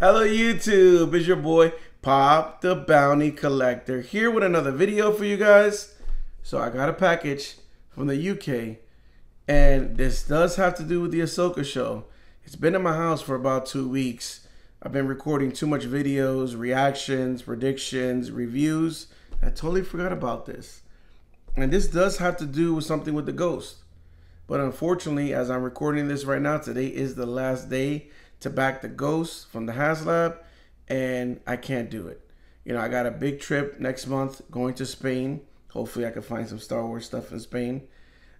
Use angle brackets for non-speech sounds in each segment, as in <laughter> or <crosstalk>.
Hello YouTube, it's your boy Pop the Bounty Collector here with another video for you guys. So I got a package from the UK and this does have to do with the Ahsoka show. It's been in my house for about two weeks. I've been recording too much videos, reactions, predictions, reviews. I totally forgot about this. And this does have to do with something with the ghost. But unfortunately, as I'm recording this right now, today is the last day to back the Ghost from the HasLab, and I can't do it. You know, I got a big trip next month going to Spain. Hopefully, I can find some Star Wars stuff in Spain.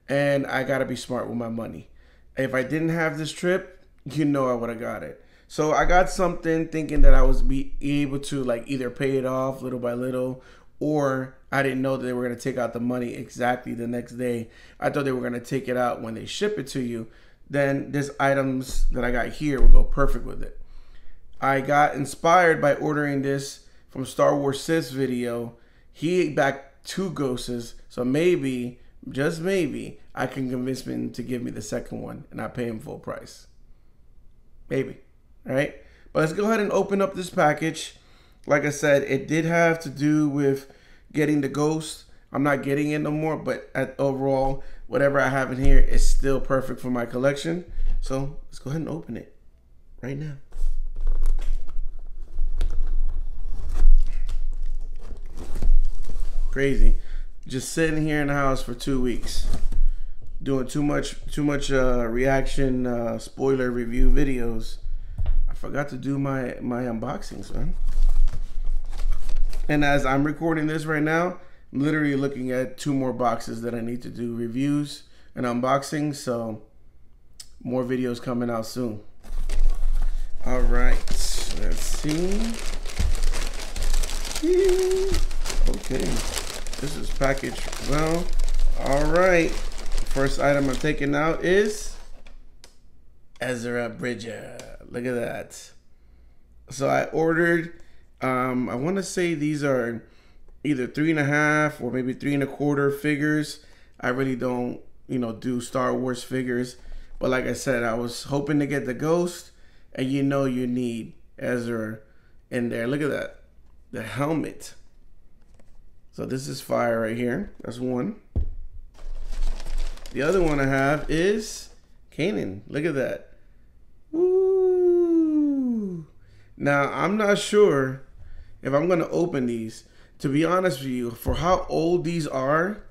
And I got to be smart with my money. If I didn't have this trip, <laughs> you know I would have got it. So I got something thinking that I was be able to like either pay it off little by little or I didn't know that they were going to take out the money exactly the next day. I thought they were going to take it out when they ship it to you then this items that I got here will go perfect with it. I got inspired by ordering this from Star Wars Sith video. He backed two ghosts, so maybe, just maybe, I can convince him to give me the second one and I pay him full price. Maybe. All right. But let's go ahead and open up this package. Like I said, it did have to do with getting the ghost. I'm not getting it no more, but at overall, whatever I have in here is still perfect for my collection. So let's go ahead and open it right now. Crazy. Just sitting here in the house for two weeks. Doing too much too much uh, reaction uh, spoiler review videos. I forgot to do my, my unboxings, man. And as I'm recording this right now, I'm literally looking at two more boxes that I need to do reviews and unboxing. So more videos coming out soon. All right, let's see. Okay, this is packaged well. All right, first item I'm taking out is Ezra Bridger. Look at that. So I ordered, um, I want to say these are either three and a half or maybe three and a quarter figures. I really don't, you know, do Star Wars figures. But like I said, I was hoping to get the Ghost, and you know you need Ezra in there. Look at that. The helmet. So this is fire right here. That's one. The other one I have is Kanan. Look at that. Ooh. Now, I'm not sure if I'm to open these to be honest with you, for how old these are,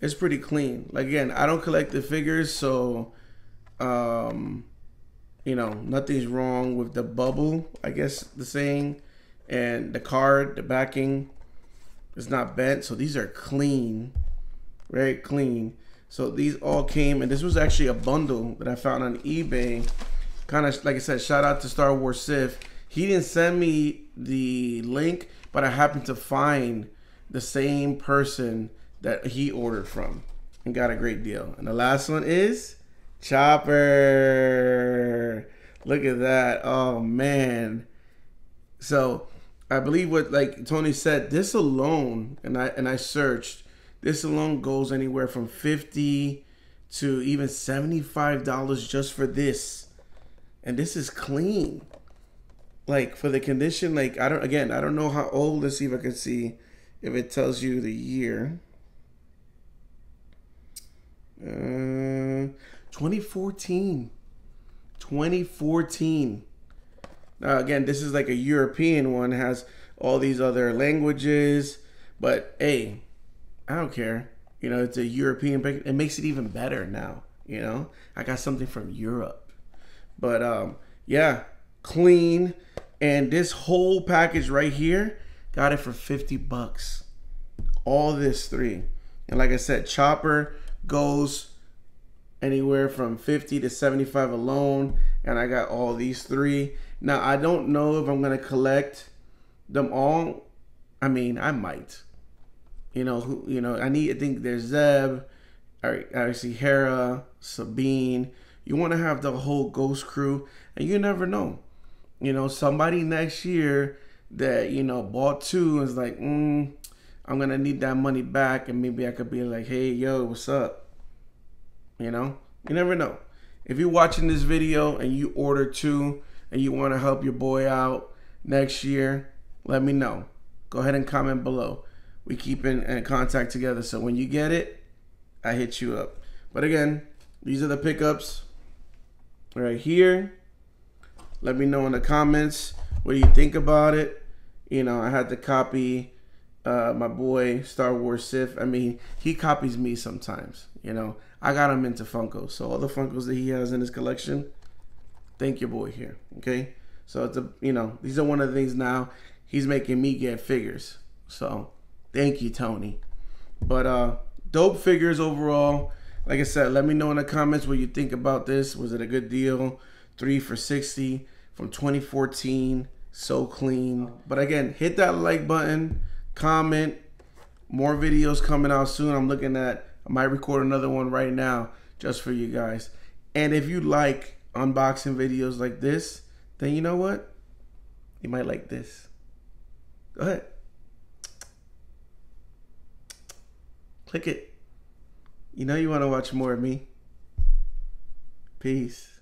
it's pretty clean. Like again, I don't collect the figures, so um, you know, nothing's wrong with the bubble, I guess the saying, and the card, the backing is not bent, so these are clean, very clean. So these all came, and this was actually a bundle that I found on eBay. Kind of like I said, shout out to Star Wars Sith. He didn't send me the link but I happened to find the same person that he ordered from and got a great deal. And the last one is Chopper. Look at that. Oh man. So I believe what like Tony said, this alone, and I and I searched, this alone goes anywhere from 50 to even $75 just for this. And this is clean like for the condition, like I don't again, I don't know how old. Let's see if I can see if it tells you the year. Uh, 2014. 2014. Now again, this is like a European one, has all these other languages, but hey, I don't care. You know, it's a European. It makes it even better now. You know, I got something from Europe, but um, yeah, clean. And this whole package right here, got it for 50 bucks. All this three. And like I said, Chopper goes anywhere from 50 to 75 alone. And I got all these three. Now, I don't know if I'm going to collect them all. I mean, I might. You know, who, you know, I need, I think there's Zeb, obviously Hera, Sabine. You want to have the whole Ghost crew, and you never know you know, somebody next year that, you know, bought two is like, mm, I'm going to need that money back. And maybe I could be like, hey, yo, what's up? You know, you never know. If you're watching this video and you order two, and you want to help your boy out next year, let me know. Go ahead and comment below. We keep in, in contact together. So when you get it, I hit you up. But again, these are the pickups right here. Let me know in the comments what do you think about it. You know, I had to copy uh, my boy Star Wars Sith. I mean, he copies me sometimes. You know, I got him into Funko, so all the Funkos that he has in his collection, thank your boy here. Okay, so it's a you know these are one of the things now he's making me get figures. So thank you, Tony. But uh, dope figures overall. Like I said, let me know in the comments what you think about this. Was it a good deal? Three for sixty from 2014. So clean. But again, hit that like button comment. More videos coming out soon. I'm looking at, I might record another one right now just for you guys. And if you like unboxing videos like this, then you know what? You might like this. Go ahead. Click it. You know you want to watch more of me. Peace.